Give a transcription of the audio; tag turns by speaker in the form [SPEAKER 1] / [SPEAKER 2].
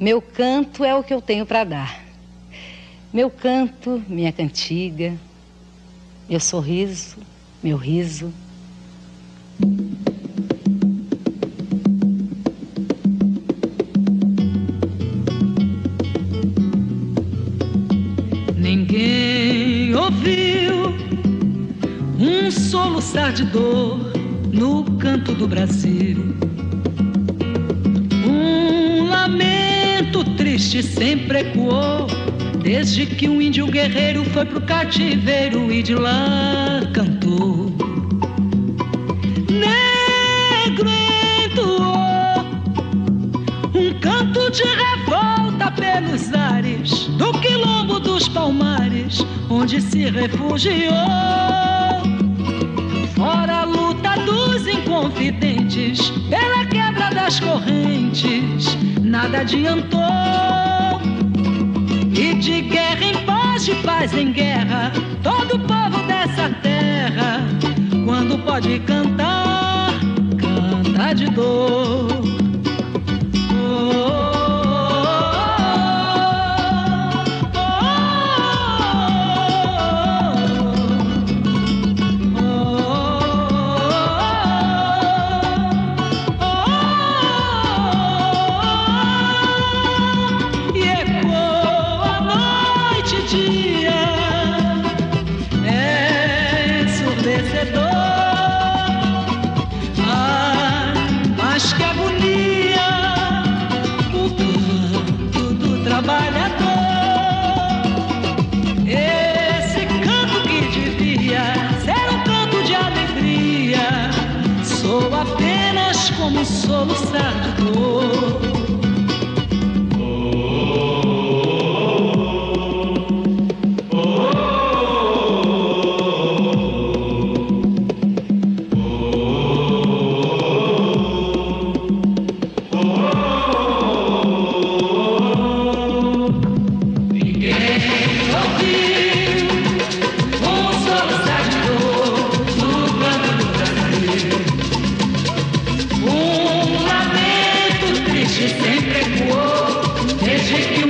[SPEAKER 1] Meu canto é o que eu tenho para dar. Meu canto, minha cantiga, meu sorriso, meu riso.
[SPEAKER 2] Ninguém ouviu um soluçar de dor no canto do Brasil. Triste sempre ecoou Desde que um índio guerreiro foi pro cativeiro e de lá cantou. Negro entoou um canto de revolta pelos ares do quilombo dos palmares, onde se refugiou. Fora inconfidentes, pela quebra das correntes, nada adiantou. E de guerra em paz, de paz em guerra, todo povo soluçar de dor. Oh take you